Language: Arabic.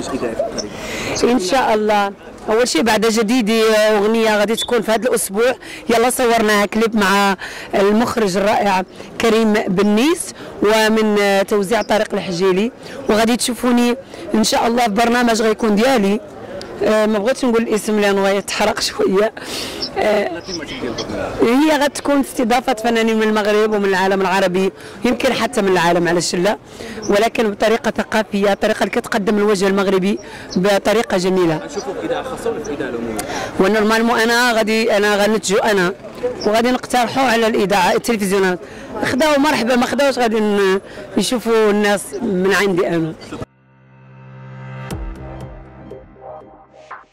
برنامج اذاعي في إن شاء الله. أول شيء بعد جديدي أغنية غادي تكون في هذا الأسبوع. يلا صورناها كليب مع المخرج الرائع كريم بنيس ومن توزيع طارق الحجيلي. وغادي تشوفوني إن شاء الله في برنامج غيكون ديالي. ما بغيتش نقول الاسم لأنه غيتحرق شوية. آه، هي غتكون استضافة فنانين من المغرب ومن العالم العربي يمكن حتى من العالم على الشله ولكن بطريقة ثقافية طريقة اللي كتقدم الوجه المغربي بطريقة جميلة. نشوفوا في اذاعه خاصه ولا في اذاعه أنا غادي أنا غنتجو أنا وغادي نقترحوا على الإذاعة التلفزيونات. خداو مرحبا ما خداوش غادي ن- يشوفوا الناس من عندي أنا. Thank you.